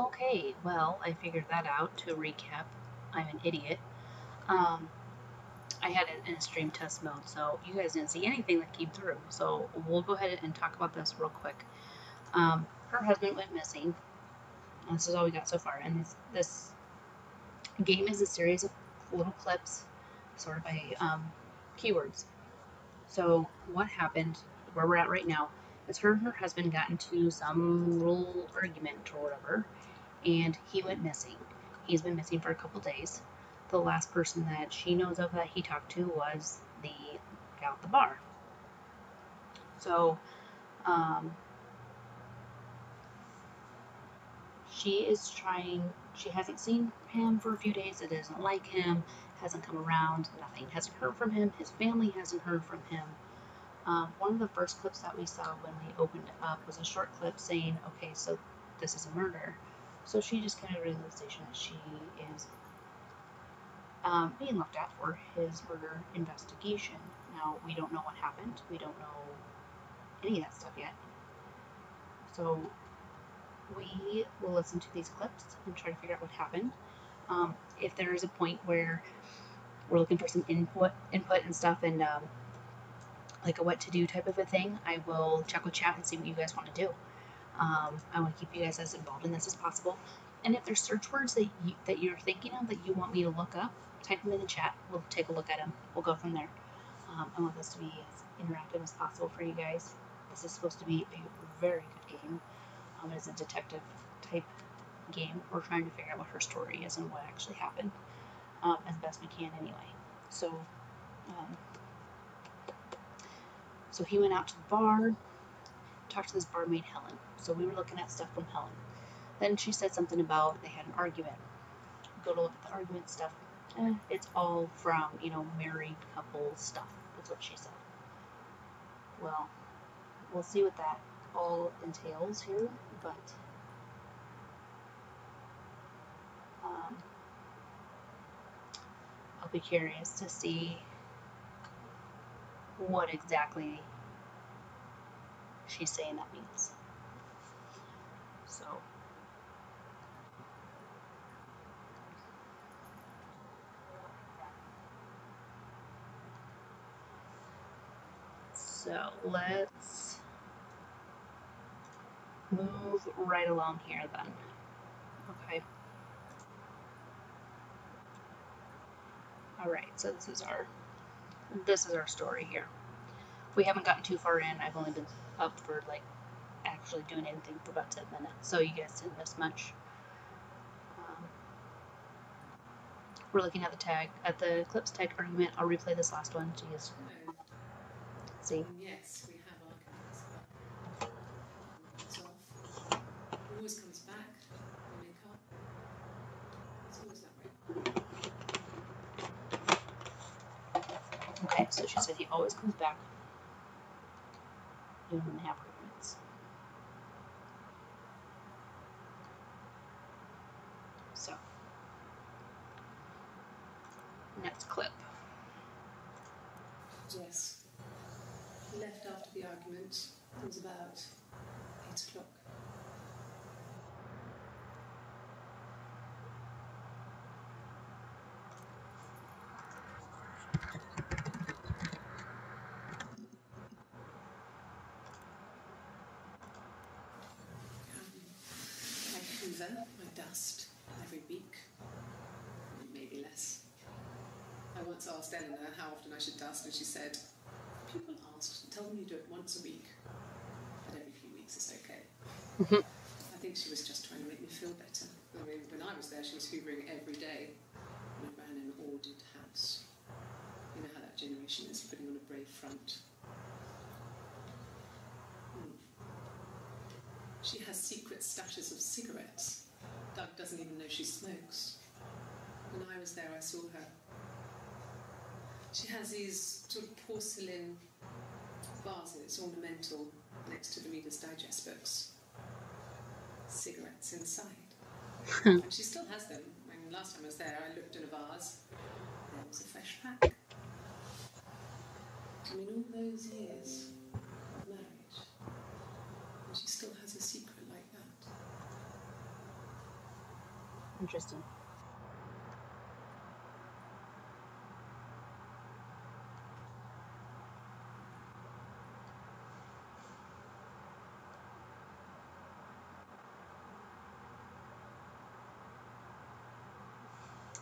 Okay, well, I figured that out. To recap, I'm an idiot. Um, I had it in stream test mode, so you guys didn't see anything that came through. So we'll go ahead and talk about this real quick. Um, her husband went missing. This is all we got so far. And this, this game is a series of little clips, sort of by um, keywords. So what happened, where we're at right now, is her and her husband got into some little argument or whatever, and he went missing. He's been missing for a couple days. The last person that she knows of that he talked to was the gal at the bar. So, um, she is trying, she hasn't seen him for a few days, it doesn't like him, hasn't come around, nothing. Hasn't heard from him, his family hasn't heard from him. Um, one of the first clips that we saw when we opened up was a short clip saying, okay, so this is a murder. So she just came to the realization that she is um, being looked at for his murder investigation. Now, we don't know what happened. We don't know any of that stuff yet. So we will listen to these clips and try to figure out what happened. Um, if there is a point where we're looking for some input, input and stuff, and um, like a what to do type of a thing, I will check with chat and see what you guys want to do. Um, I want to keep you guys as involved in this as possible. And if there's search words that you, that you're thinking of that you want me to look up, type them in the chat. We'll take a look at them. We'll go from there. Um, I want this to be as interactive as possible for you guys. This is supposed to be a very good game. Um, it's a detective type game. We're trying to figure out what her story is and what actually happened um, as best we can anyway. So, um, so he went out to the bar, talked to this barmaid Helen. So we were looking at stuff from Helen. Then she said something about they had an argument. Go to look at the argument stuff. Eh, it's all from, you know, married couple stuff. That's what she said. Well, we'll see what that all entails here, but um, I'll be curious to see what exactly she's saying that means. So. So let's move right along here then. Okay. All right, so this is our this is our story here. We haven't gotten too far in. I've only been up for like actually doing anything for about 10 minutes, so you guys didn't miss much. Um, we're looking at the tag, at the clips tag argument. I'll replay this last one so you guys see. Yes, we have arguments, but it's off. It always comes back when they cut. It's always that way. Okay, so she said he always comes back. You don't have arguments. So, next clip. Yes. He left after the argument. It was about eight o'clock. I hoover, I dust every week, maybe less. I once asked Eleanor how often I should dust, and she said, People ask, tell them you do it once a week, but every few weeks is okay. I think she was just trying to make me feel better. I mean, when I was there, she was hoovering every day, and it ran an ordered house. You know how that generation is, putting on a brave front. Hmm. She has secret stashes of cigarettes. Doug doesn't even know she smokes. When I was there, I saw her. She has these sort of porcelain vases, ornamental, next to the Reader's Digest books. Cigarettes inside. and she still has them. I mean, last time I was there, I looked in a vase. There was a fresh pack. I mean, all those years of marriage, and she still has a secret like that. Interesting.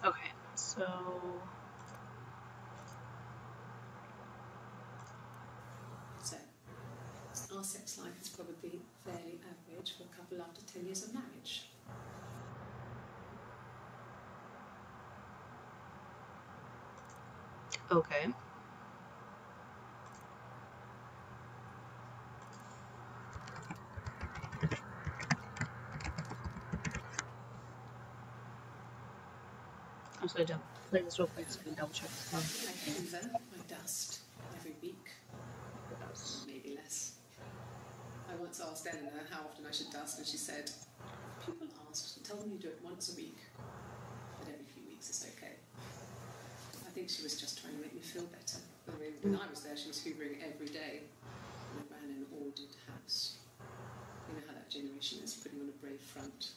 Okay, so our sex life is probably fairly average for a couple after 10 years of marriage. Okay. I'm just gonna play this real quick so we can double check. I hoover, I dust every week, maybe less. I once asked Eleanor how often I should dust, and she said, People ask, tell them you do it once a week, but every few weeks is okay. I think she was just trying to make me feel better. I mean, when I was there, she was hoovering every day and ran an ordered house. You know how that generation is putting on a brave front.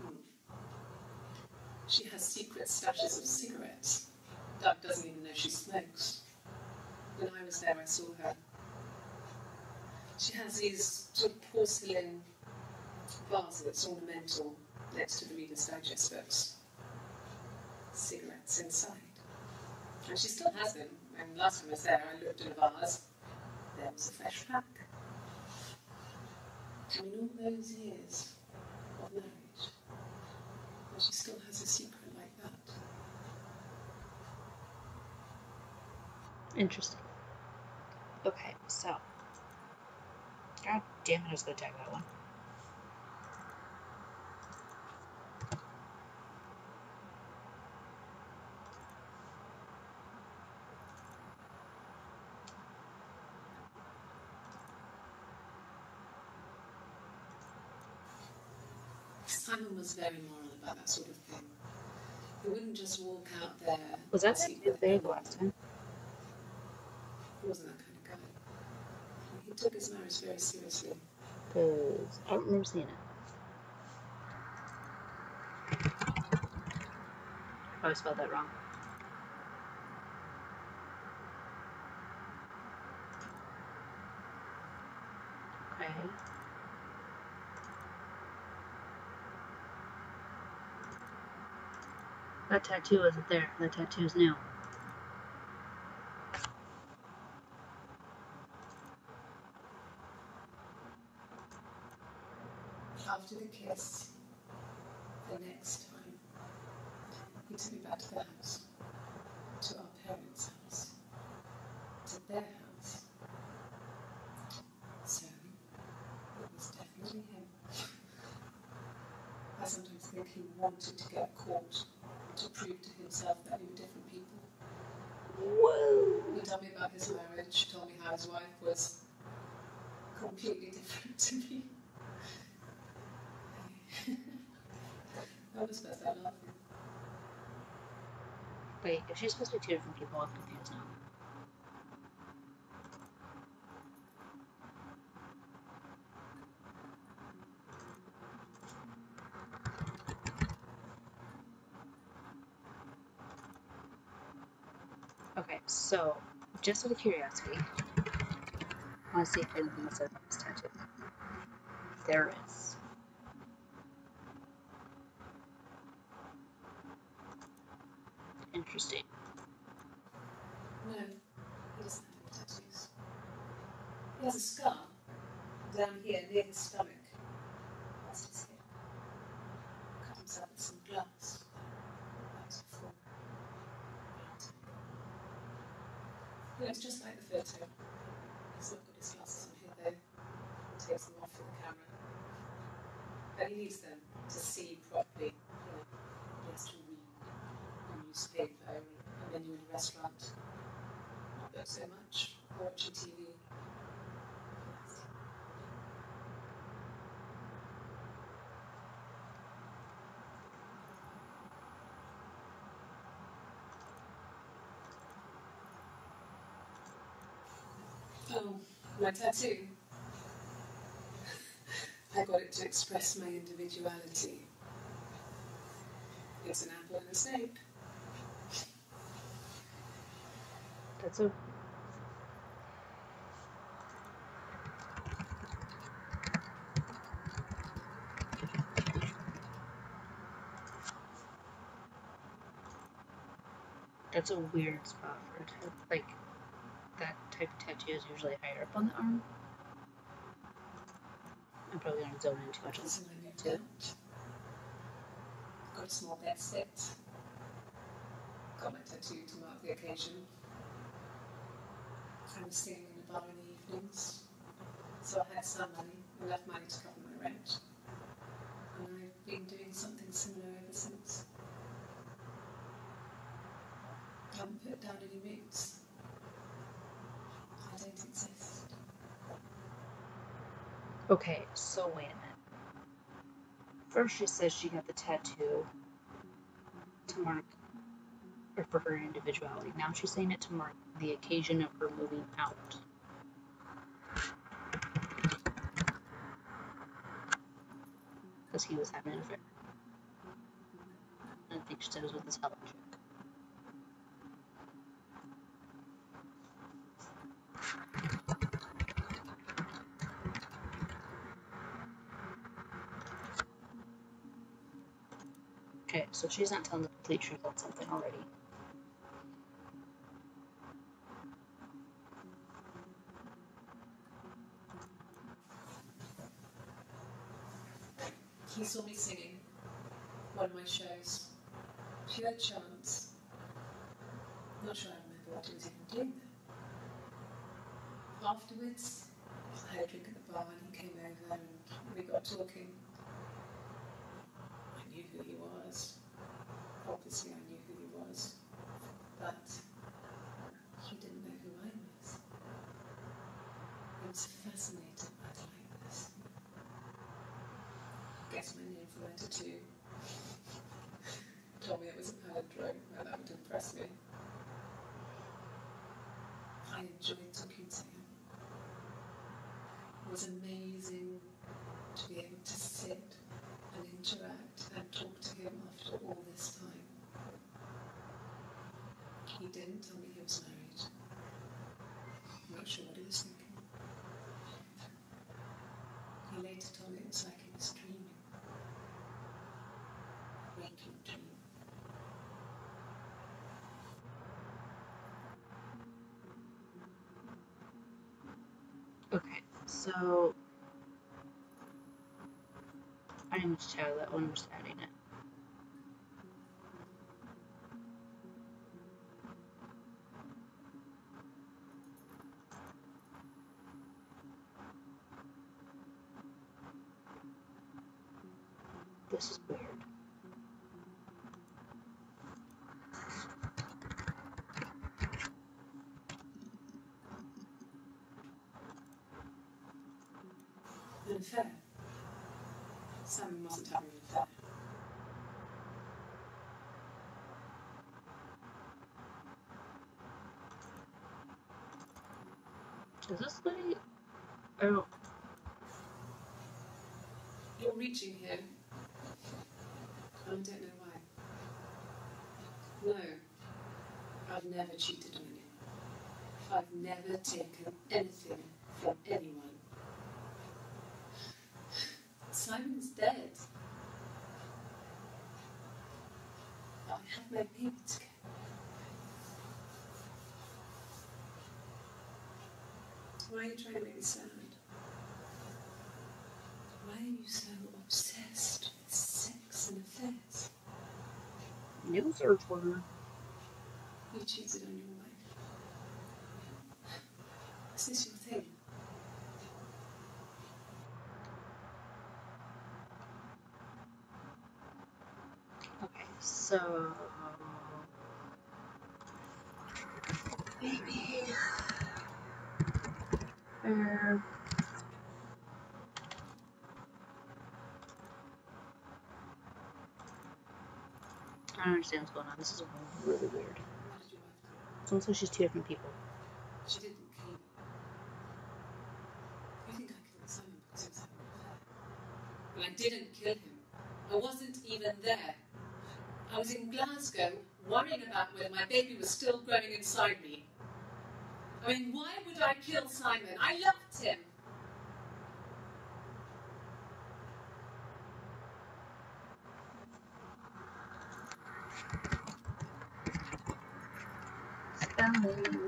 Hmm. She has secret stashes of cigarettes. Doug doesn't even know she smokes. When I was there, I saw her. She has these sort of porcelain vases, ornamental, next to the Reader's Digest books. Cigarettes inside. And she still has them. And last time I was there, I looked in a vase. There was a fresh pack. I mean, all those years of marriage, and she still has a secret like that. Interesting. Okay, so. God damn it, I was gonna tag that one. Simon was very moral about that sort of thing. He wouldn't just walk out there. Was that and that see new what bag everyone- last time? He wasn't that kind of guy. He took his marriage very seriously. Because I don't remember seeing it. I probably spelled that wrong. Okay. That tattoo isn't there. That tattoo is new. After the kiss, the next time, he took me back to the house, to our parents' house, to their house. So, it was definitely him. I sometimes think he wanted to get caught to prove to himself that we were different people. Whoa! He told me about his marriage, told me how his wife was completely different to me. I was supposed to laughing. She's supposed to be two different people, I'm confused now. Okay, so just out of curiosity, I want to see if anything says about this tattoo. There is. Interesting. No, he doesn't have any tattoos. He has a scar down here near his stomach. That's his hip. Cut himself with some gloves. That was before. He looks just like the photo. He's not got his glasses on here though. He takes them off for the camera. But he needs them to see properly. You know, he has to read a newspaper and a menu in a restaurant. Not book so much. or Watching TV. Yes. Oh, my tattoo. I got it to express my individuality. It's an apple and a snake. That's a That's a weird spot for a. Like, type of tattoo is usually higher up on the arm. I'm probably going to zone in too much on this. I moved Too. Got a small bed set. Got my tattoo to mark the occasion. I was singing in a bar in the evenings. So I had some money, enough money to cover my rent. And I've been doing something similar ever since. Haven't put down any roots. Okay, so wait a minute. First, she says she got the tattoo to mark or for her individuality. Now she's saying it to mark the occasion of her moving out. Because he was having an affair. I think she said with this Helen so she's not telling the complete truth on something already. He saw me singing one of my shows. Pure chance. Not sure I remember what he was even doing there. Afterwards, I had a drink at the bar and he came over and we got talking. I knew who he was. Obviously, I knew who he was. But he didn't know who I was. I was fascinated by the likeness. Guess my name letter two. Told me it was a palindrome and that would impress me. I enjoyed talking to him. It was amazing to be able to sit and interact and talk to him after all this time. He didn't tell me he was married. I'm not sure what he was thinking. He later told me it was like he was dreaming. A waking dream. Okay, so I didn't just tell that one, I'm just it. This is weird. An affair. Simon wasn't having an affair. Is this lady? Oh, You're reaching here. I don't know why. No, I've never cheated on you. I've never taken anything from anyone. Simon's dead. I have no people to get. Why are you trying to make me sad? Why are you so obsessed with sex and affairs? New search word. You cheated on your wife. Is this your thing? Okay, so um, maybe fair. Don't understand what's going on. This is really weird. It's almost like she's two different people. She didn't kill you. Think I killed Simon because he was having I didn't kill him. I wasn't even there. I was in Glasgow worrying about whether my baby was still growing inside me. I mean, why would I kill Simon? I loved him. Mm-hmm.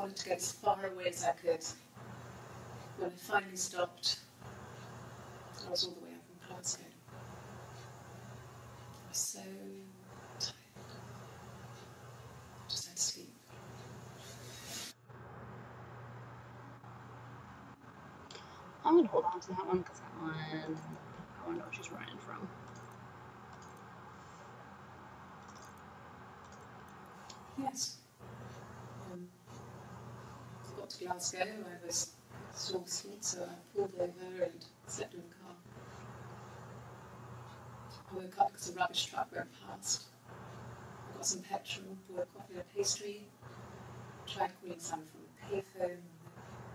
Wanted to get as far away as I could. When I finally stopped, I was all the way up in Glasgow. I was so tired. Just had to sleep. I'm gonna hold on to that one because that one, I wanna know where she's running from. Yes. Um, I got to Glasgow, I was exhausted, so I pulled over and slept in the car. I woke up because a rubbish truck went past. I got some petrol, bought a coffee and a pastry, tried calling someone from payphone, and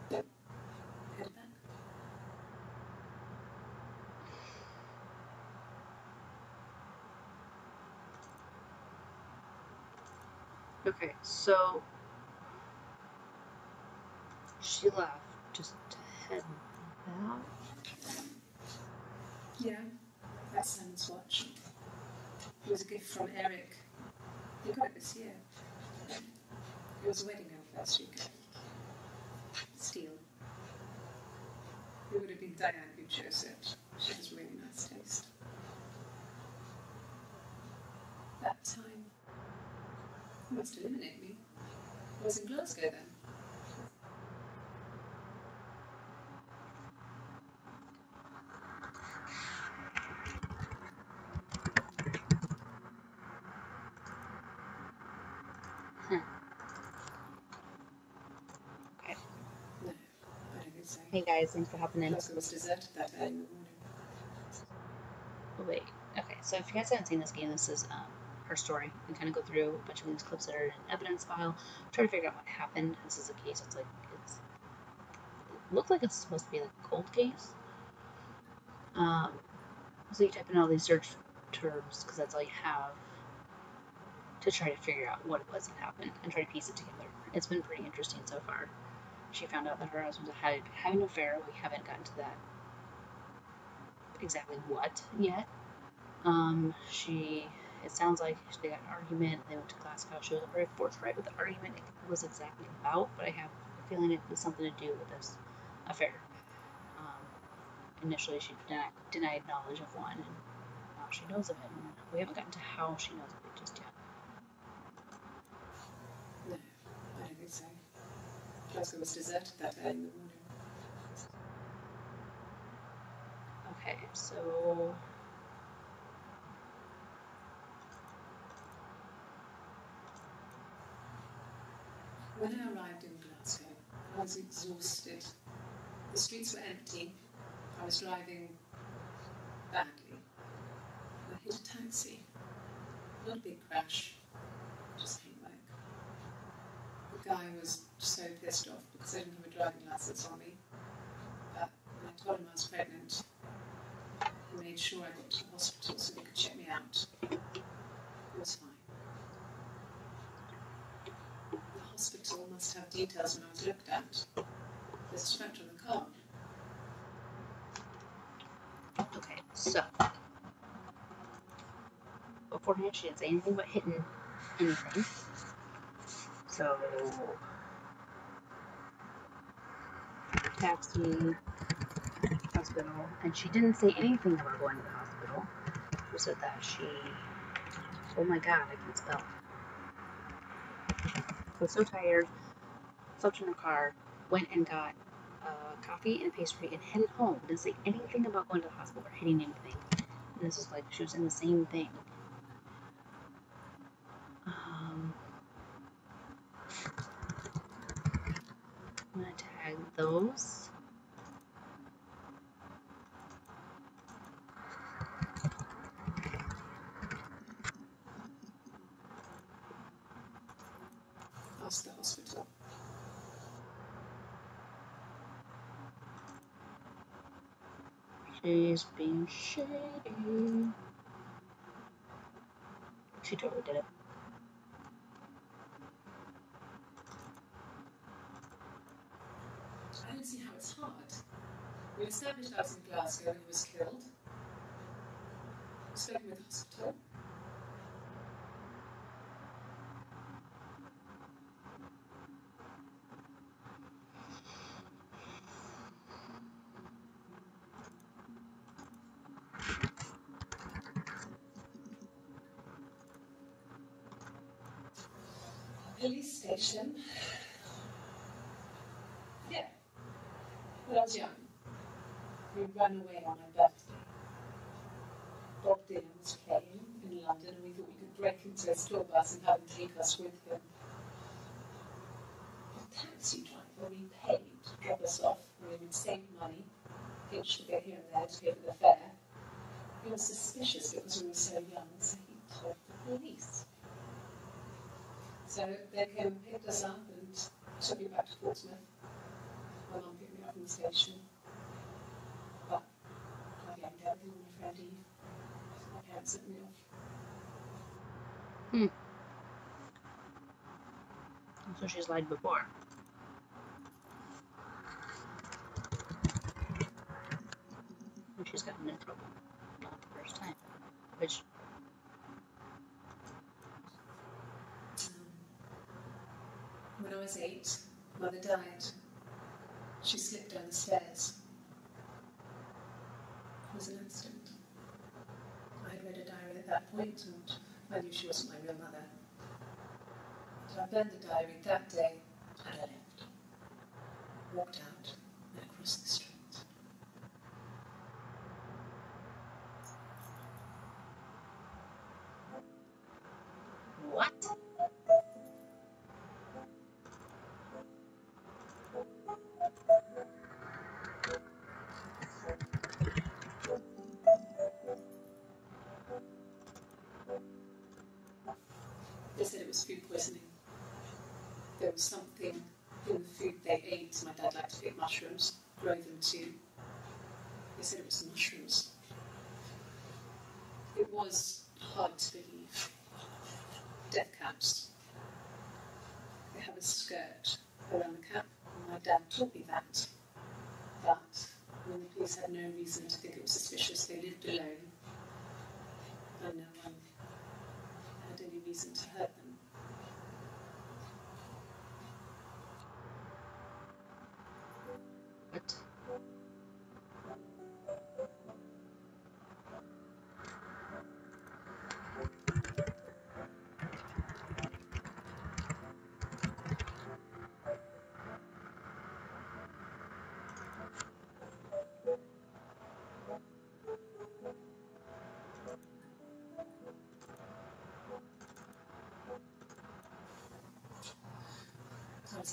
then headed back. Okay, so she left just to head back. Yeah, that's Simon's watch. It was a gift from Eric. He got it this year. It was a wedding anniversary gift. Steel. It would have been Diane who chose it. She has really nice taste. That time. You must eliminate me. I was in Glasgow then. Okay. No, I don't think so. Hey guys, thanks for hopping in. Was deserted that early in the morning. Oh, wait. Okay, so if you guys haven't seen this game, this is um, her story. We kind of go through a bunch of these clips that are in an evidence file, try to figure out what happened. This is a case. It's like it's. It looks like it's supposed to be like a cold case. Um, so you type in all these search terms because that's all you have to try to figure out what it was that happened and try to piece it together. It's been pretty interesting so far. She found out that her husband had having an affair. We haven't gotten to that exactly what yet. Um, she, it sounds like they got an argument. They went to Glasgow. She wasn't very forthright with the argument it was exactly about, but I have a feeling it was something to do with this affair. Um, initially, she denied, denied knowledge of one, and now she knows of it. And we haven't gotten to how she knows of it just yet. No, I don't think so. Glasgow was deserted that early in the morning. Okay, so When I arrived in Glasgow, I was exhausted. The streets were empty. I was driving badly. I hit a taxi. Not a big crash, just came back. The guy was so pissed off because I didn't have a driving license on me. But when I told him I was pregnant, he made sure I got to the hospital so they could check me out. It was fine. The hospital must have details when I was looked at. There's a scratch on the car. Okay, so beforehand she didn't say anything about hitting anything. So taxi, hospital, and she didn't say anything about going to the hospital. Said that she oh my god, I can spell. I was so tired, slept in her car, went and got uh, coffee and pastry and headed home. Didn't say anything about going to the hospital or hitting anything. And this is like she was in the same thing. Um, I'm gonna tag those. Ask the hospital. She's being shady. She totally did it. I don't see how it's hard. We established I was in Glasgow he was killed. We've spoken with the hospital. Police station. Yeah. When I was young, we ran away on my birthday. Bob Dylan was playing in London and we thought we could break into his tour bus and have him take us with him. The taxi driver we paid to drop us off and we would save money, hitch to get here and there to pay for the fare. He was suspicious because we were so young, so he told the police. So they came and picked us up and took me back to Portsmouth. My mum picked me up from the station. Hmm. Off. So she's lied before. She's gotten in trouble. Not the first time. Which, when I was eight, mother died. She slipped down the stairs. Was an accident. I had read a diary at that point and I knew she wasn't my real mother. So I burned the diary that day and I left. Walked out and across the street.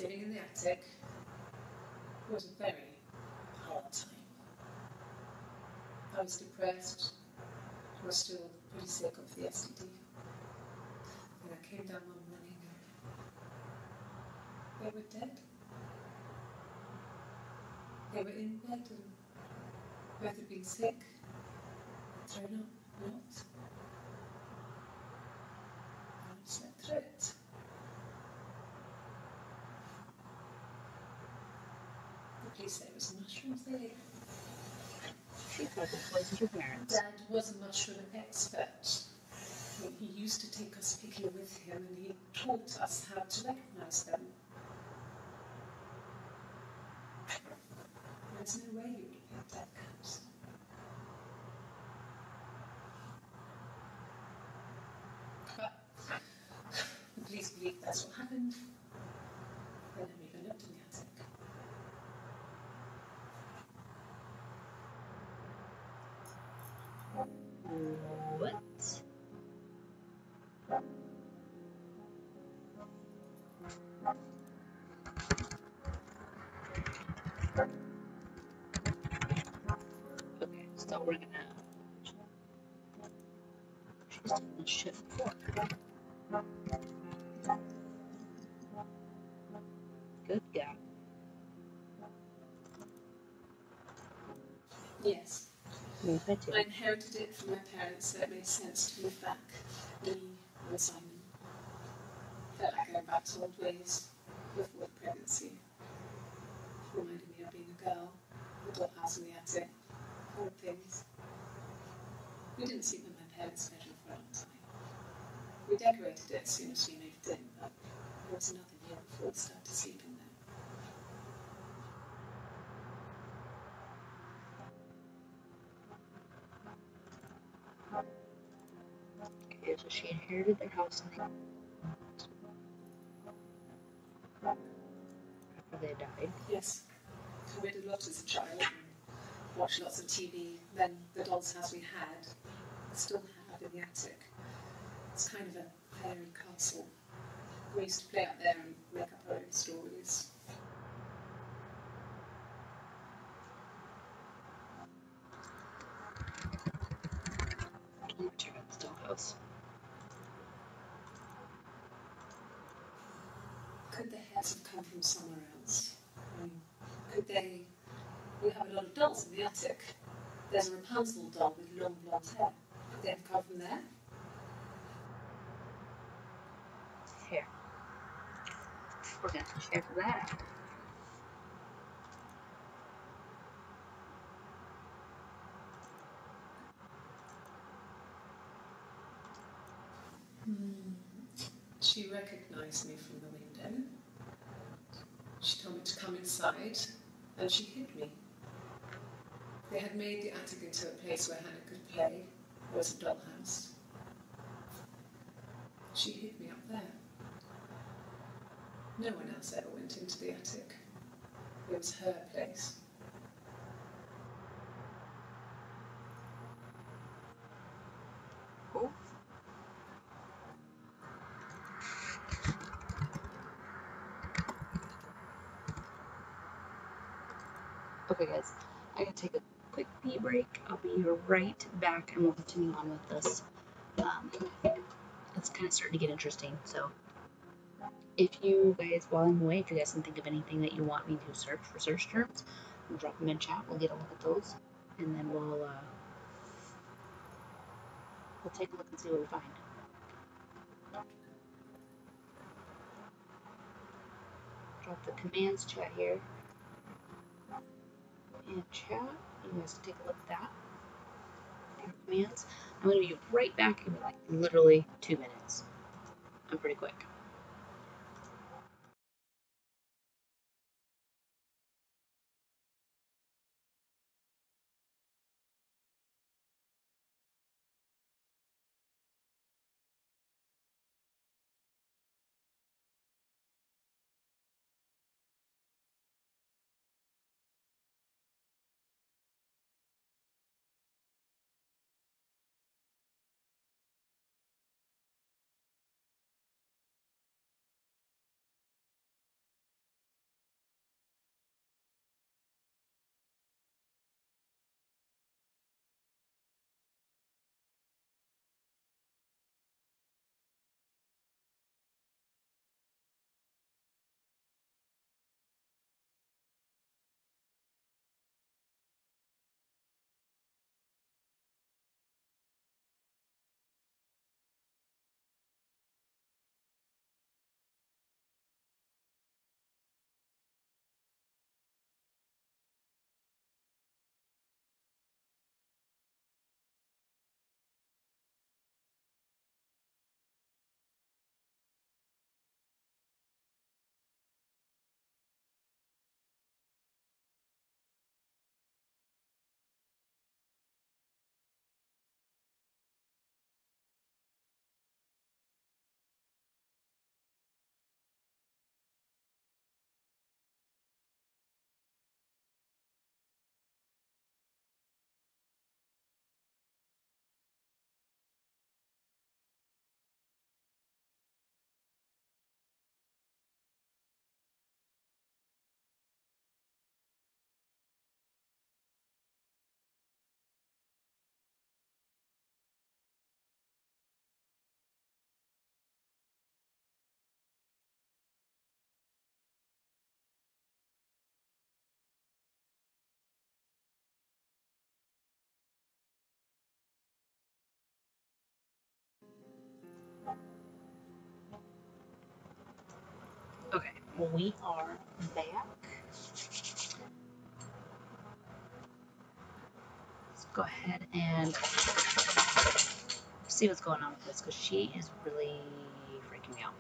Living in the attic. Was a very hard time. I was depressed. I was still pretty sick of the STD. And I came down one morning they were dead. They were in bed and had been sick, thrown up, not. And I slept through it. The police say it was mushrooms they ate. She fucking poisoned your parents. Dad was a mushroom expert. He used to take us picking with him and he taught us how to recognize them. There's no way you would pick death caps. She's done shit. Good God. Yes. Yes, I do. I inherited it from my parents, so it made sense to move back. Me and Simon. Felt like going back to old ways before the pregnancy. Reminded me of being a girl, the dollhouse in the attic, all the things. We didn't sleep in my parents' bedroom for a long time. We decorated it as soon as we moved in, but there was another year before we started sleeping there. Okay, so she inherited their house and they after they died. Yes. I read a lot as a child and watched lots of TV. Then the doll's house we had, I still have in the attic. It's kind of a fairy castle. We used to play out there and make up our own stories. Don't return the dollhouse. Could the hairs have come from somewhere else? I mean, could they? We have a lot of dolls in the attic. There's a Rapunzel doll with long blonde hair. Could they have come from there? Here. We're gonna check that. Hmm. She recognized me from the window. She told me to come inside, and she hid me. They had made the attic into a place where Hannah could play. It was a dollhouse. She hid me up there. No one else ever went into the attic. It was her place. Okay, guys, I gotta take a quick pee break. I'll be right back and we'll continue on with this. Um, it's kind of starting to get interesting, so if you guys, while I'm away, if you guys can think of anything that you want me to search for search terms, drop them in chat. We'll get a look at those, and then we'll uh, we'll take a look and see what we find. Drop the commands chat here. And chat, you guys can take a look at that. Commands. I'm going to be right back in like literally two minutes. I'm pretty quick. We are back. Let's go ahead and see what's going on with this because she is really freaking me out.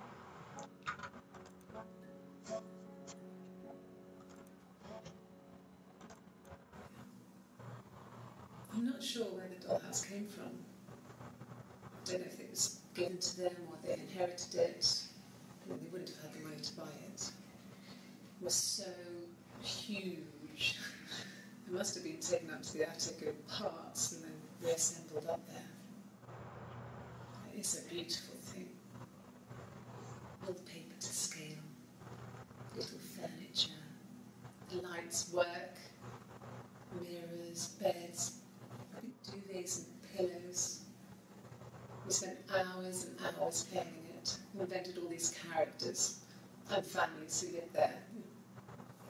I'm not sure where the dollhouse came from. I don't know if it was given to them or they inherited it. I they wouldn't have had the money to buy it. It was so huge. it must have been taken up to the attic in parts and then reassembled up there. It's a beautiful thing. Wallpaper to scale, little furniture, the lights work, mirrors, beds, duvets and pillows. We spent hours and hours planning it. Invented all these characters and families who lived there.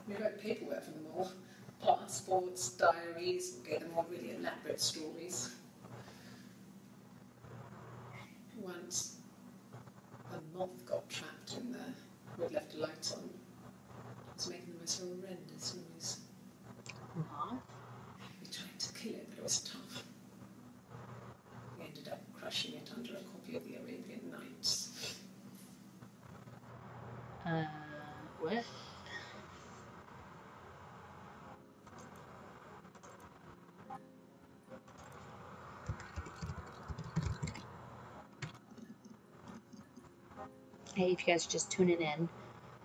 We wrote paperwork for them all passports, diaries, gave them all really elaborate stories. Once a moth got trapped in there. We'd left a light on. It was making the most horrendous noise. Moth? We tried to kill it, but it was tough. We ended up crushing it under a copy of the Arabian Nights. Uh, what? Hey, if you guys are just tuning in,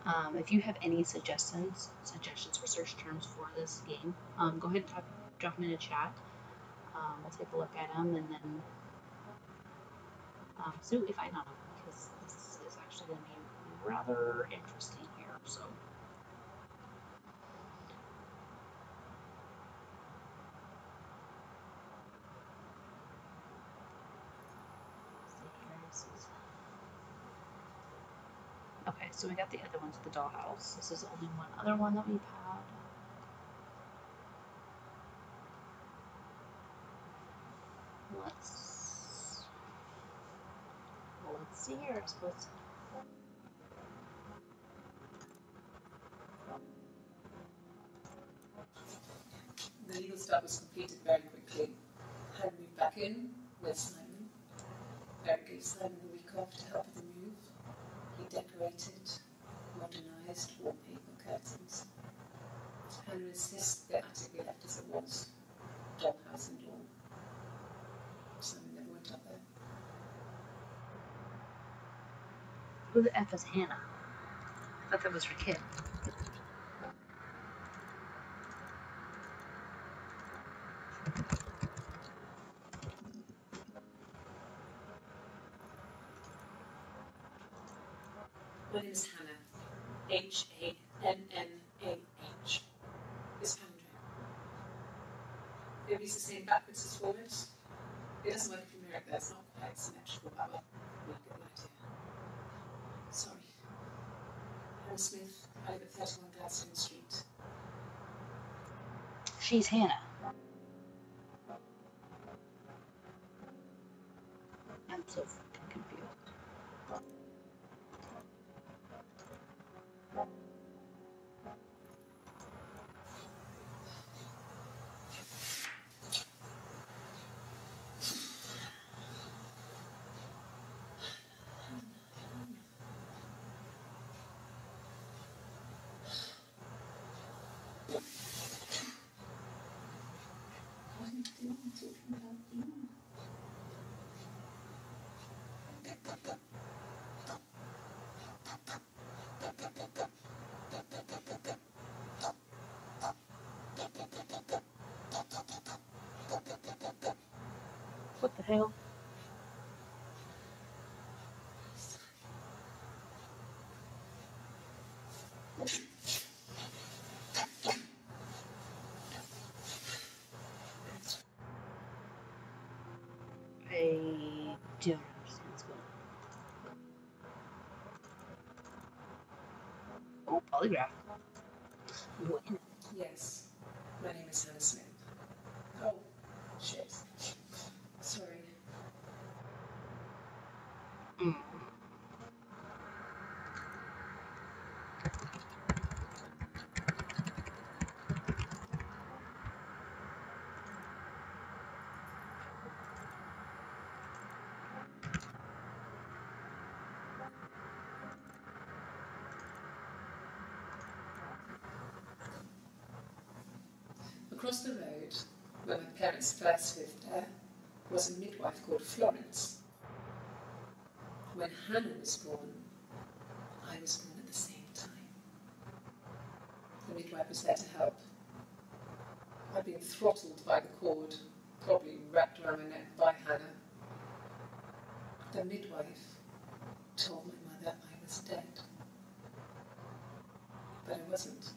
um, if you have any suggestions, suggestions for search terms for this game, um, go ahead and drop them in the chat. Um, we'll take a look at them and then um, see what we because this is actually going to be rather interesting here. So. see here, this is- Okay, so we got the other ones, the dollhouse. This is the only one other one that we've had. Let's let's see here. I suppose. The legal stuff was completed very quickly. Had moved back in with Simon. Eric gave Simon a week to help with the move. He decorated, modernised wallpaper curtains. Hannah insists the attic we left as it was, dollhouse and all. Simon never went up there. Who the F is Hannah? I thought that was her kid. My name is Hannah. H A N N A H. It's palindrome. Maybe it's the same backwards as forwards. It doesn't work if you mirror it, that's not quite symmetrical, but well, you get the idea. Sorry. Hannah Smith, I live at 31 Gladstone Street. She's Hannah. I'm so fucking confused. What are you doing? Talking about you? What the hell? I don't understand what's going When? Yes. My name is Hannah Smith. Oh, shit. Sorry. Mm. Across the road, where my parents first lived there, was a midwife called Florence. When Hannah was born, I was born at the same time. The midwife was there to help. I'd been throttled by the cord, probably wrapped around my neck by Hannah. The midwife told my mother I was dead. But I wasn't.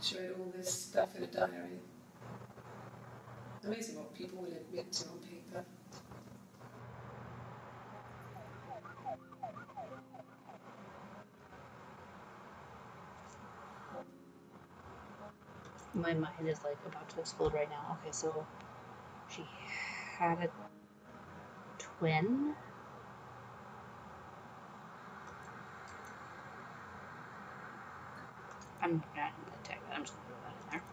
She wrote all this stuff in a diary. Amazing what people will admit to on paper. My mind is like about to explode right now. Okay, so she had a twin. I'm not gonna tag that. I'm just gonna throw that in there.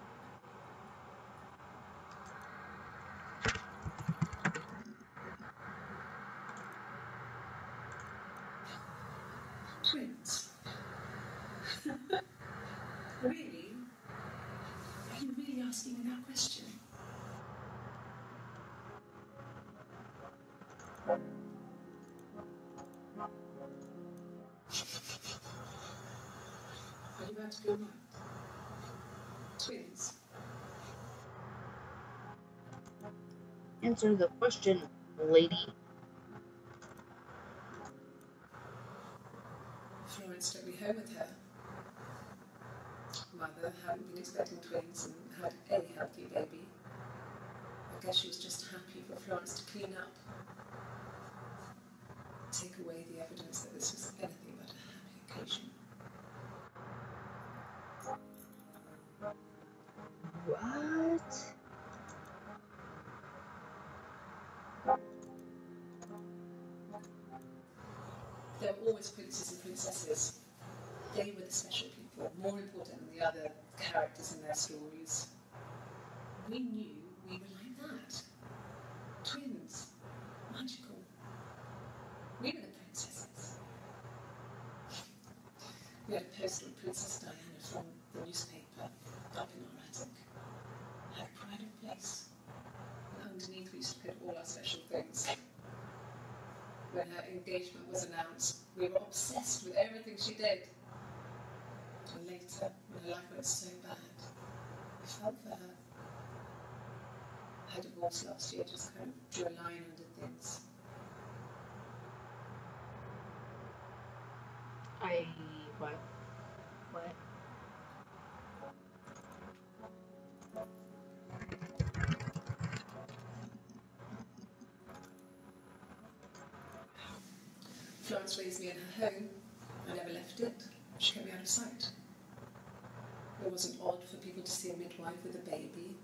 Twins. Answer the question, lady. Florence took me home with her. Mother hadn't been expecting twins and had a healthy baby. I guess she was just happy for Florence to clean up. Take away the evidence that this was anything but a happy occasion. What? There were always princes and princesses. They were the special people, more important than the other characters in their stories. We knew we were like that. Twins. Magical. We were the princesses. We had a poster of Princess Diana from the newspaper up in our attic. Had a private place. And underneath we used to put all our special things when her engagement was announced, we were obsessed with everything she did. And later, when her life went so bad, we felt for her. Her divorce last year just kind of drew a line under things. I what? What? Florence raised me in her home. I never left it. She kept me out of sight. It wasn't odd for people to see a midwife with a baby,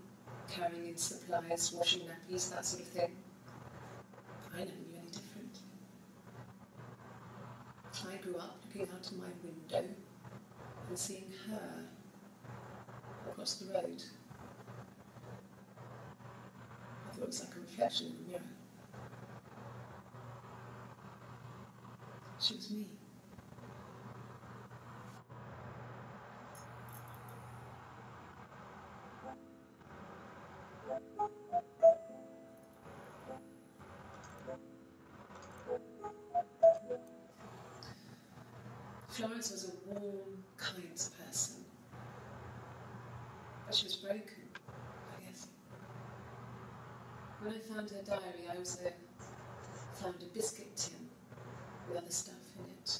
carrying in supplies, washing nappies, that sort of thing. I never knew any different. I grew up looking out of my window and seeing her across the road. I thought it was like a reflection in the mirror. She was me. Florence was a warm, kind person. But she was broken, I guess. When I found her diary, I also found a biscuit tin stuff in it.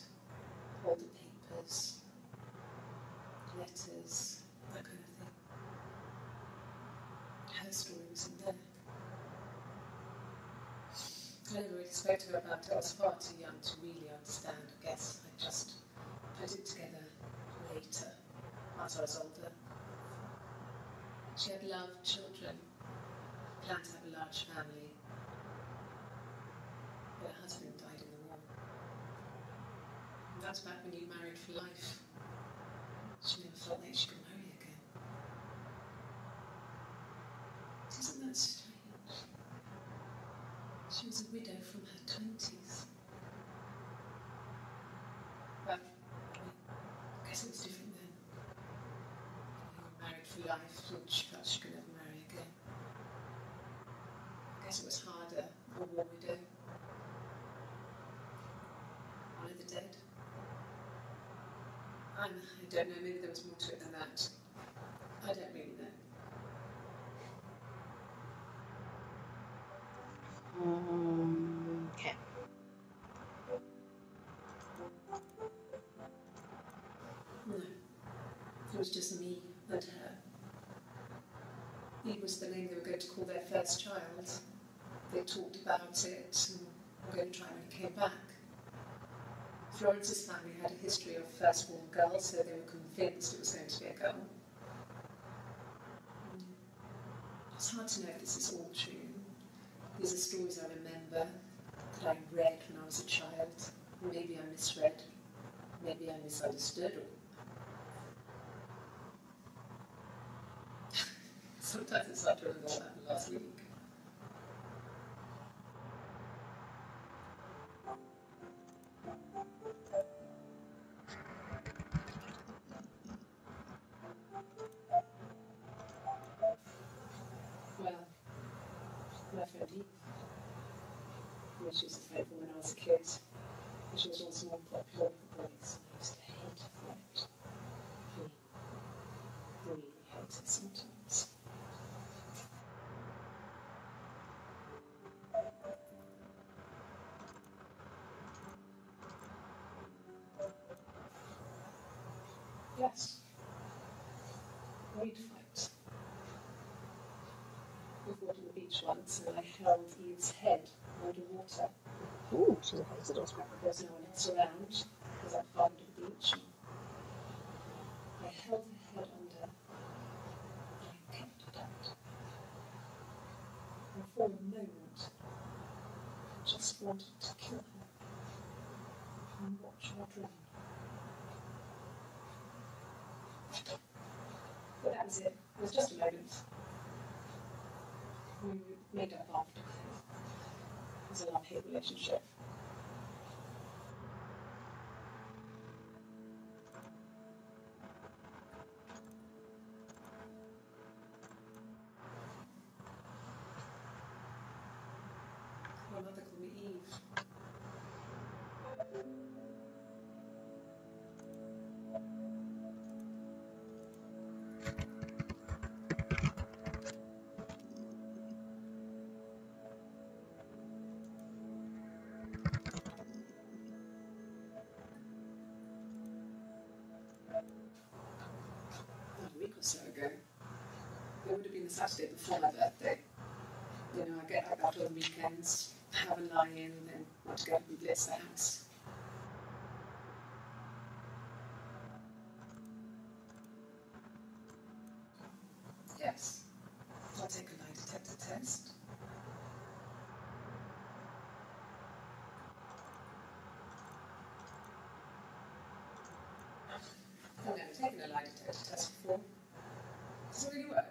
All the papers, letters, that kind of thing. Her story was in there. I never really spoke to her about it. I was far too young to really understand, I guess. I just put it together later, as I was older. She had loved children, planned to have a large family, but her husband died in the war. And that's back when you married for life. She never felt like she could marry again. Isn't that strange? She was a widow from her twenties. But I guess it was different then. You were married for life. told she felt she could never marry again. I guess it was harder, a war widow. One of the dead. I'm, I don't know, maybe there was more to it than that. I don't really know. Um, okay. No. It was just me and her. He was the name they were going to call their first child. They talked about it and were going to try when he came back. Florence's family had a history of firstborn girls, so they were convinced it was going to be a girl. It's hard to know if this is all true. These are stories I remember that I read when I was a child. Maybe I misread, maybe I misunderstood, Sometimes it's hard to remember happened last week. Once, and I held Eve's head underwater. Ooh, she's a scrapper. There's no one else around, because I far into the beach. I held her head under, and I kept it out. And for a moment, I just wanted to kill her and watch her drown. But that was it. It was just a moment. We made up after. It was a love-hate relationship. My mother called me Eve. a week or so ago. It would have been the Saturday before my birthday. You know, I get back after the weekends, have a lie in, and to go and blitz the house. Yes, I'll take a lie detector test. I've never taken a lie detector test before. Does it really work?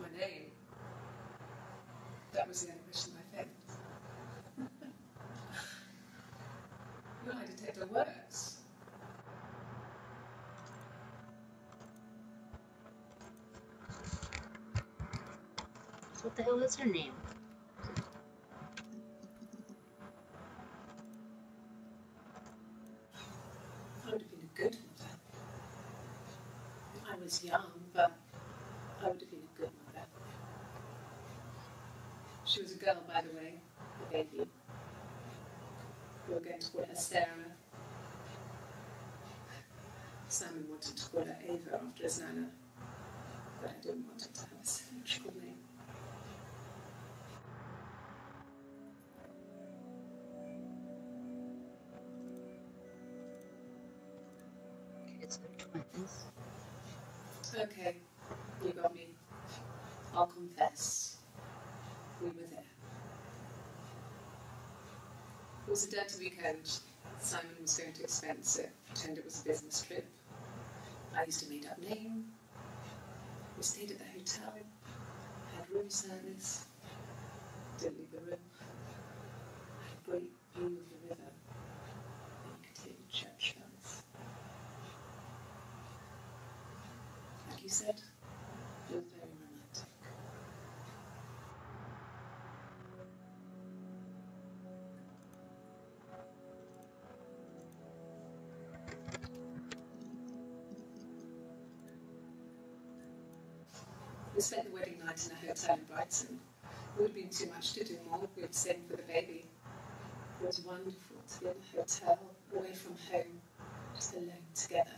My name. That was the only question I failed. Your lie detector works. So what the hell is her name? I would have been a good mother. I was young, but I would have been a good mother. She was a girl, by the way, a baby. We were going to call her Sarah. Simon wanted to call her Ava after his but I didn't want to was a dirty weekend. Simon was going to expense it, pretend it was a business trip. I used a made up name. We stayed at the hotel, had room service, didn't leave the room, had a great view of the river, and you could hear the church bells. Like you said, We spent the wedding night in a hotel in Brighton. It would have been too much to do more. We would send for the baby. It was wonderful to be in a hotel, away from home, just alone together.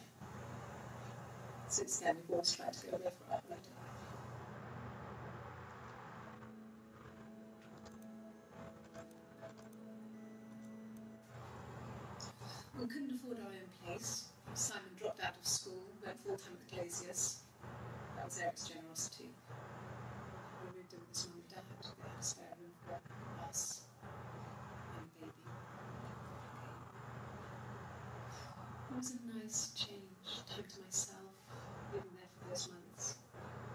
Since then, we've always tried to go away for our holiday. We couldn't afford our own place. Simon dropped out of school, went full time at Glaziers. That was Eric's generosity. We moved in with his mum and dad. They had a spare room for us and a baby. It was a nice change, time to myself, living there for those months,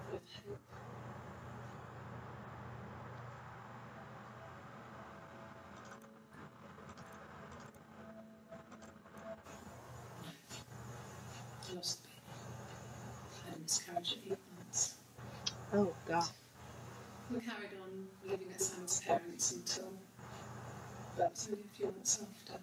full of hope. I lost the baby. I had a miscarriage eight months. Oh, God. We carried on living at Sam's parents until was only a few months after.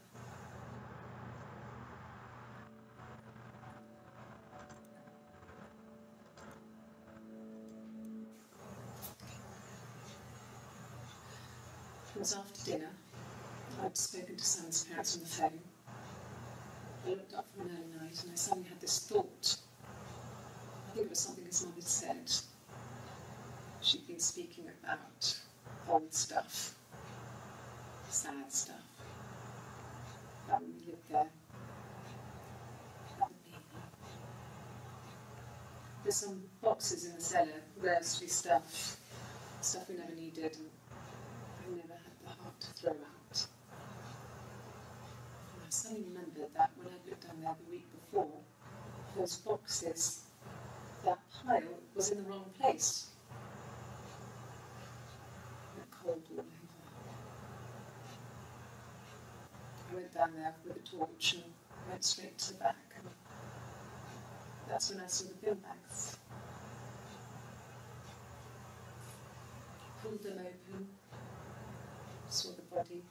It was after dinner. I'd spoken to Simon's parents on the phone. I looked up from an early night and I suddenly had this thought. I think it was something his mum had said. She'd been speaking about old stuff, sad stuff, about when we lived there, about the baby. There's some boxes in the cellar, nursery stuff, stuff we never needed and I never had the heart to throw out. And I suddenly remembered that when I looked down there the week before, those boxes, that pile was in the wrong place. Cold all over. I went down there with a torch and went straight to the back. That's when I saw the bin bags. Pulled them open, saw the body.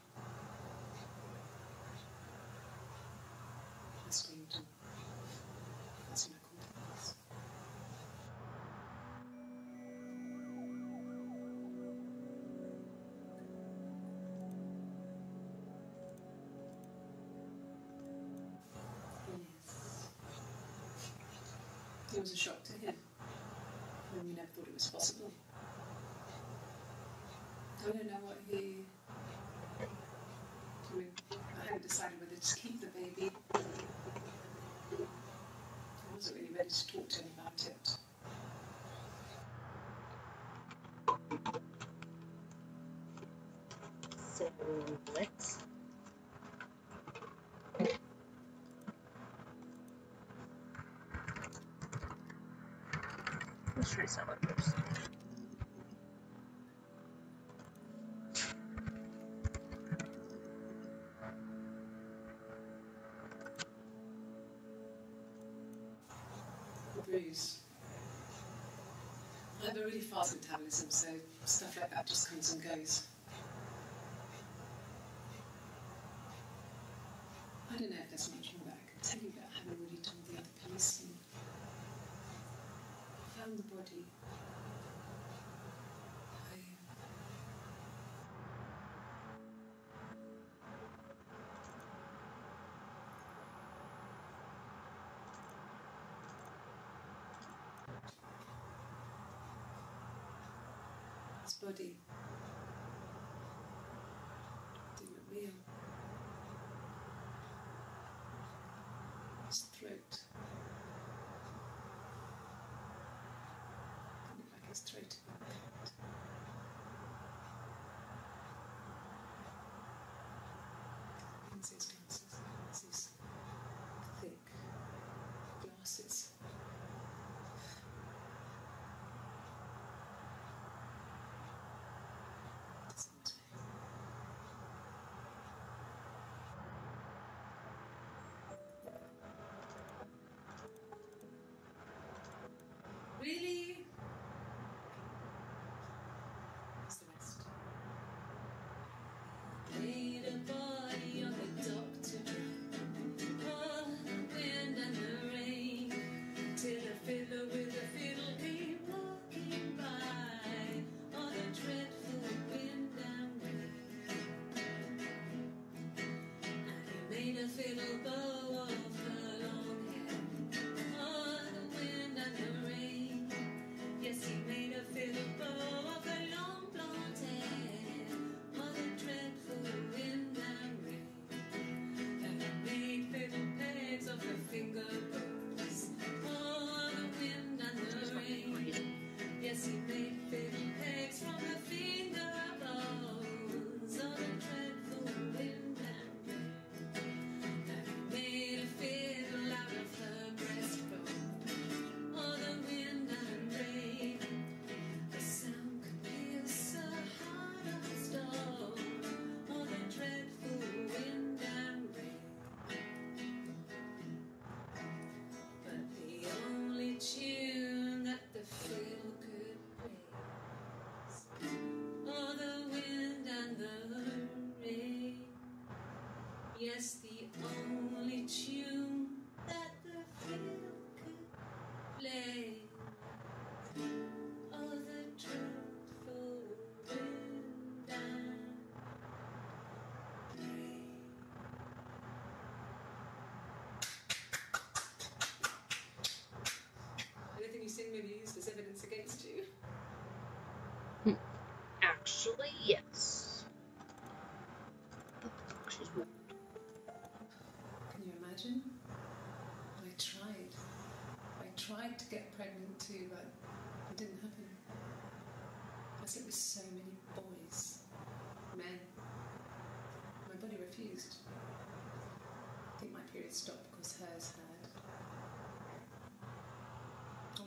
It was a shock to him. And we never thought it was possible. I don't know what he. I mean, I hadn't decided whether to keep the baby. I wasn't really ready to talk to him Let's try some of those. The bruise. I have a really fast metabolism, so stuff like that just comes and goes. I don't know if there's much more that I can tell you about having already told the other police. And I found the body. I, his body look real. His throat look like his throat. Thick glasses. really the West. Laid a body on the doctor, the wind and the rain, till fiddler with fiddle came walking by on a dreadful wind and rain. And he made a fiddle.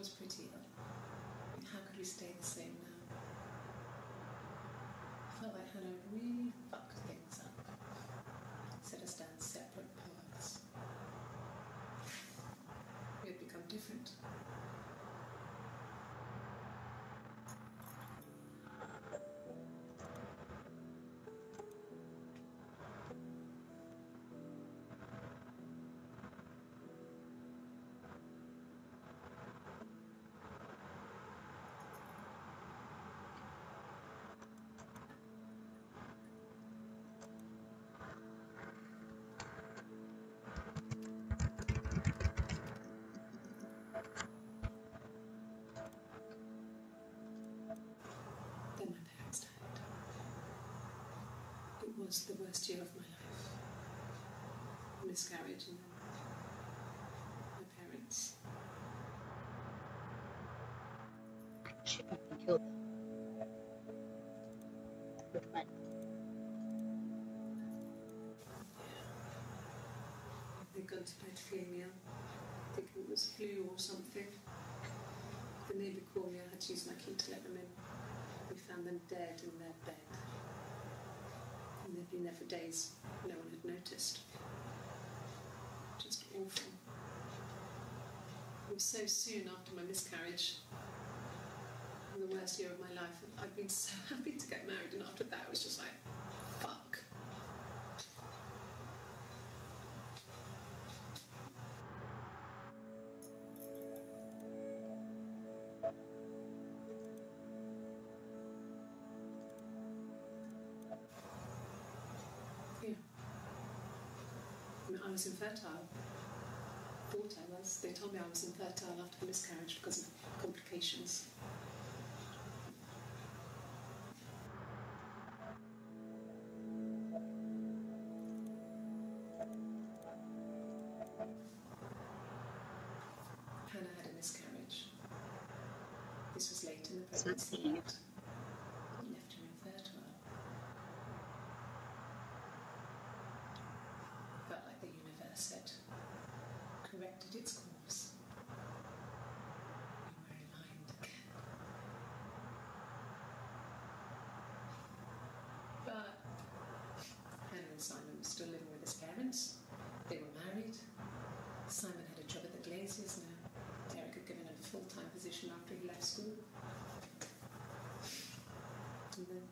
Was pretty. How could we stay the same now? I felt like Hannah really fucked things up set us down separate paths. We had become different. Was the worst year of my life. Miscarriage and my parents. She fucking killed them. Meant They'd gone to bed feeling ill, thinking it was flu or something. The neighbour called me, I had to use my key to let them in. We found them dead in their they'd been there for days. No one had noticed. Just awful. It was so soon after my miscarriage. The worst year of my life. I'd been so happy to get married, and after that, it was just like, infertile. Thought I was. They told me I was infertile after the miscarriage because of complications. Hannah had a miscarriage. This was late in the pregnancy. Eve. It left her infertile. Felt like the universe had corrected its course. We were aligned again. But Hannah and Simon were still living with his parents. They were married. Simon had a job at the Glaziers now. Derek had given him a full-time position after he left school. And then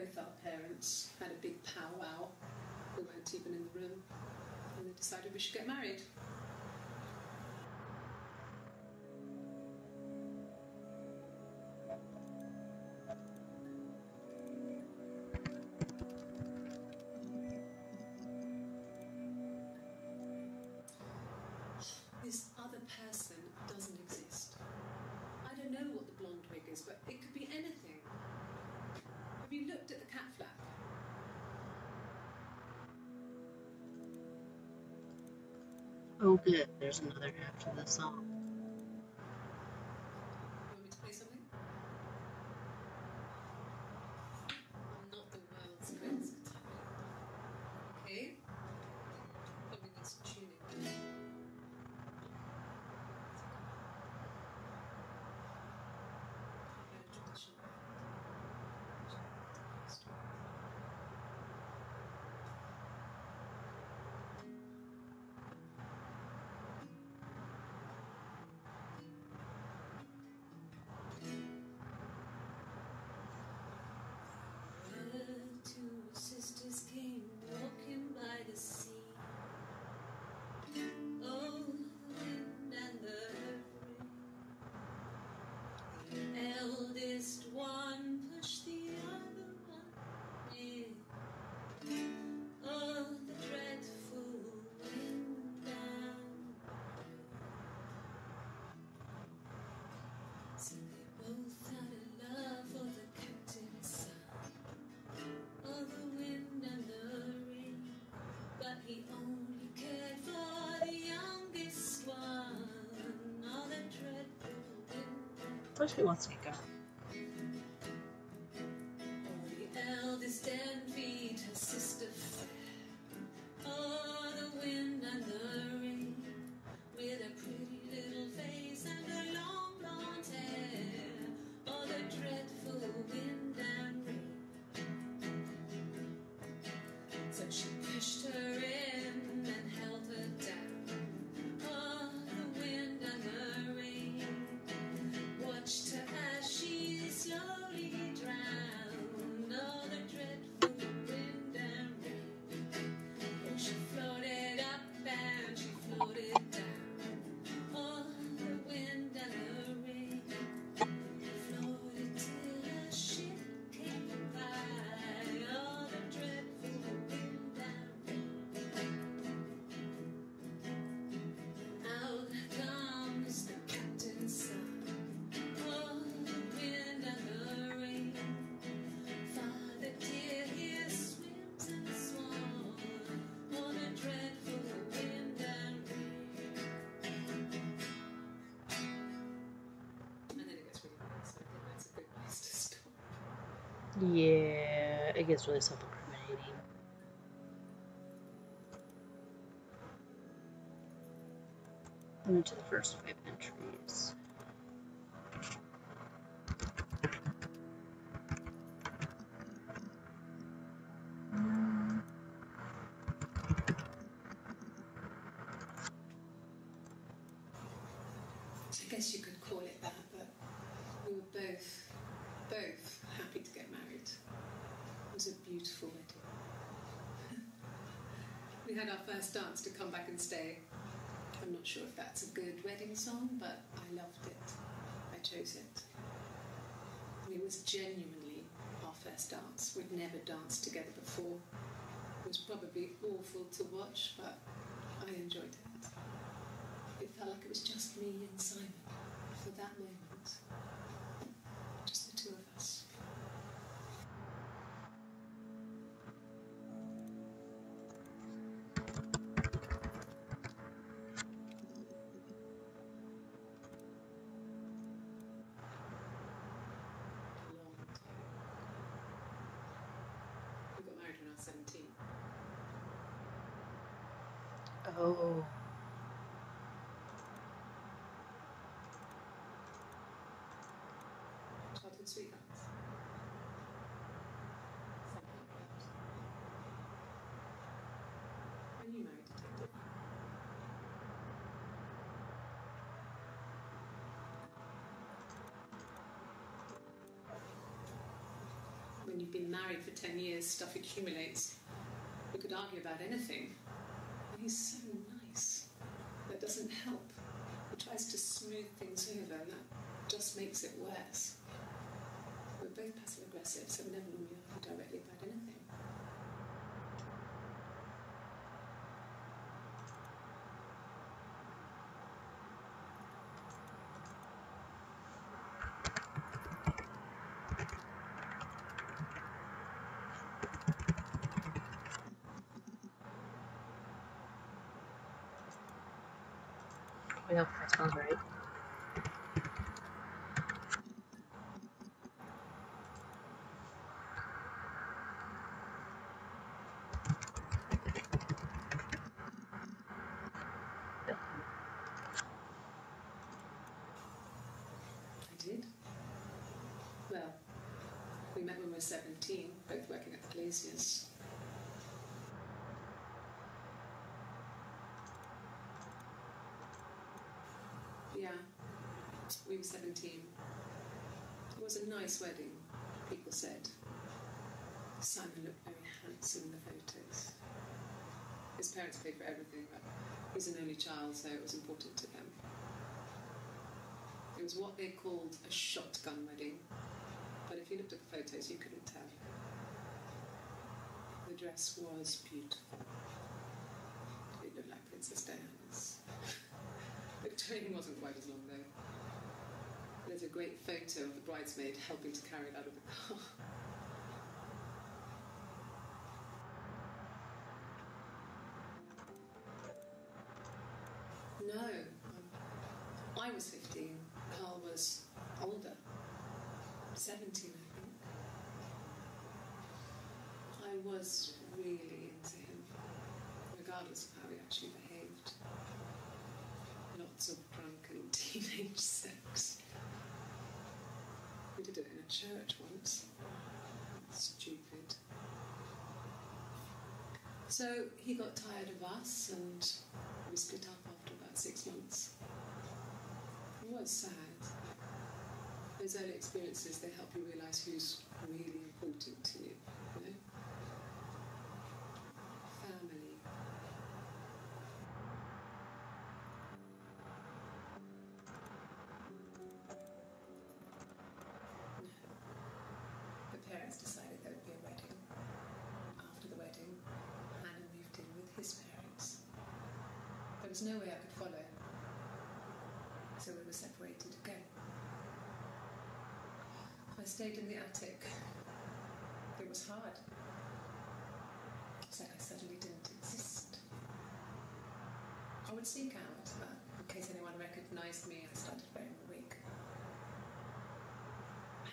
both our parents had a big powwow. We weren't even in the room. And they decided we should get married. Oh good, there's another half to the song. He only cared for the youngest one. All dreadful. He gone. Yeah, it gets really self incriminating. And into the first five entries. Come Back and Stay. I'm not sure if that's a good wedding song, but I loved it. I chose it. It was genuinely our first dance. We'd never danced together before. It was probably awful to watch, but I enjoyed it. It felt like it was just me and Simon for that moment. Oh. chocolate sweet. You've been married for 10 years, stuff accumulates. We could argue about anything. And he's so nice. That doesn't help. He tries to smooth things over, and that just makes it worse. We're both passive aggressive, so we never normally argue directly about anything. We hope that smells right. I did. Well, we met when we were 17, both working at the Glaciers. Yeah, we were 17. It was a nice wedding, people said. Simon looked very handsome in the photos. His parents paid for everything, but he's an only child, so it was important to them. It was what they called a shotgun wedding, but if you looked at the photos, you couldn't tell. The dress was beautiful. It looked like Princess Diana's. The train wasn't quite as long though. There's a great photo of the bridesmaid helping to carry it out of the car. No, um, I was 15. Carl was older, 17, I think. I was really into him, regardless of how he actually behaved. Lots of drunken teenage sex. We did it in a church once. Stupid. So he got tired of us and we split up after about six months. It was sad. Those early experiences, they help you realise who's really important to you, you know? Stayed in the attic. It was hard. It's like I suddenly didn't exist. I would seek out, but in case anyone recognised me, I started wearing a wig.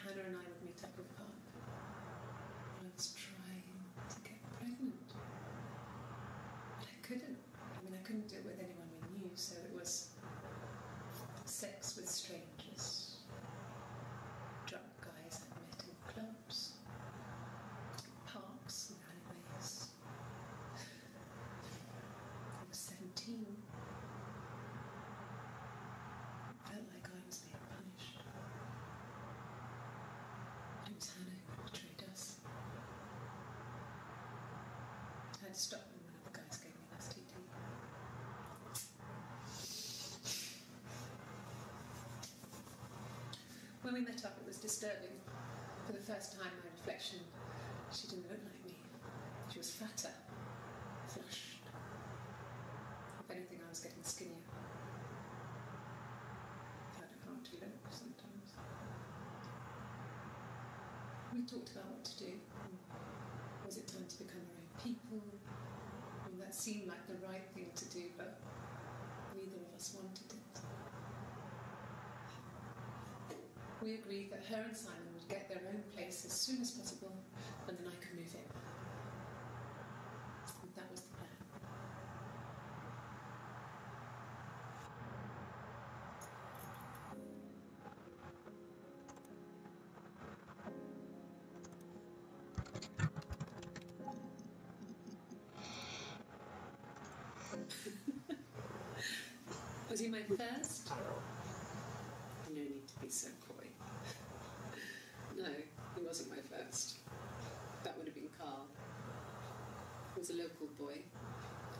Hannah and I would meet up with Park. I was trying to get pregnant. But I couldn't. I mean, I couldn't do it with anyone we knew, so it was sex with strangers, drunk guys I met in clubs, parks and alleyways. I was 17. Felt like I was being punished. Was Hannah who betrayed us. I had to stop when one of the guys gave me an STD. When we met up, it was disturbing. For the first time, my reflection, she didn't look like me. She was fatter, flushed. If anything, I was getting skinnier. I don't know how to look sometimes. We talked about what to do. Was it time to become our own people? That seemed like the right thing to do, but neither of us wanted it. We agreed that her and Simon would get their own place as soon as possible, Was he my first? No need to be so coy. No, he wasn't my first. That would have been Carl. He was a local boy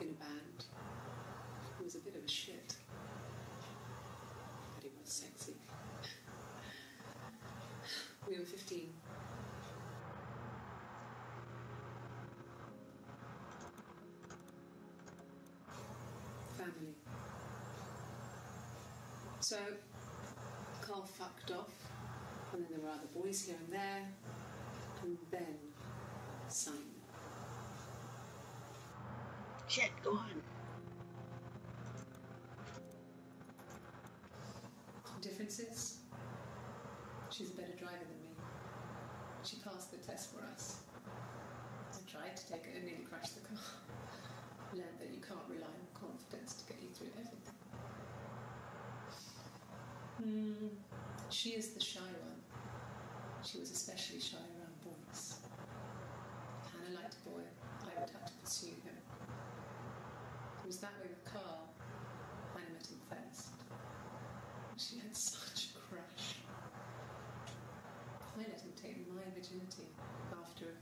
in a band He was a bit of a shit, but he was sexy. We were 15. Family. So, Carl fucked off, and then there were other boys here and there, and then Simon. Shit, go on. Differences? She's a better driver than me. She passed the test for us. I tried to take it and nearly crashed the car. Learned that you can't rely on confidence to get you through everything. Hmm. She is the shy one. She was especially shy around boys. Hannah liked a boy, I would have to pursue him. It was that way with Carl. Hannah met him first. She had such a crush. I let him take my virginity after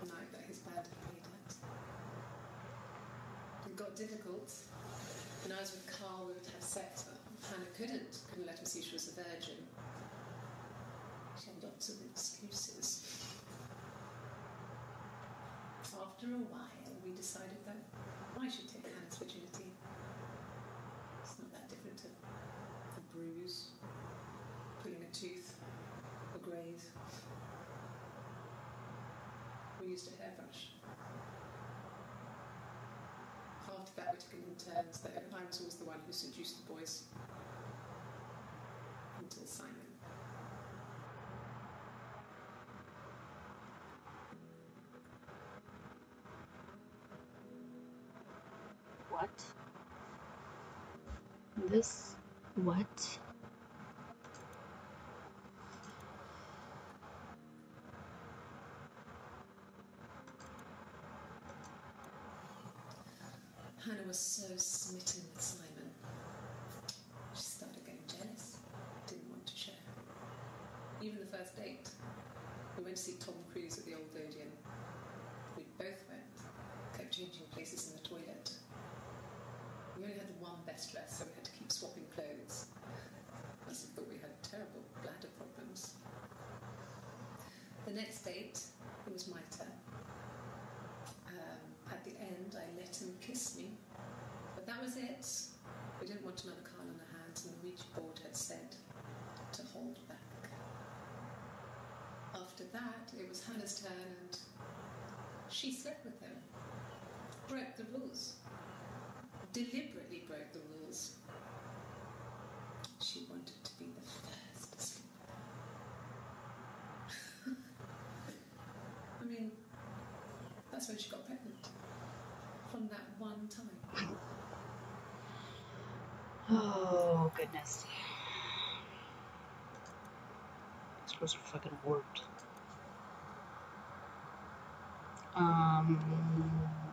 a night that his band had played at. It got difficult. When I was with Carl, we would have sex, but Hannah couldn't. Couldn't let him see she was a virgin. She had lots of excuses. After a while, we decided that I should take Hannah's virginity. It's not that different to a bruise, pulling a tooth, a graze. We used a hairbrush. After that, we took it in turns. That I was always the one who seduced the boys until Simon. What? This. What? Hannah was so smitten with Simon. She started getting jealous, didn't want to share. Even the first date, we went to see Tom Cruise at the Old Odeon. We both went, kept changing places in the toilet. We only had one best dress, so we had to keep swapping clothes. I thought we had terrible bladder problems. The next date, it was my turn. Um, at the end, I let him kiss me, that was it. We didn't want another Carl on our hands, and the Ouija board had said to hold back. After that, it was Hannah's turn, and she slept with him. Broke the rules. Deliberately broke the rules. She wanted to be the first to sleep. I mean, that's when she got pregnant. From that one time. Oh, goodness. These girls are fucking warped. Um.